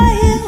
flying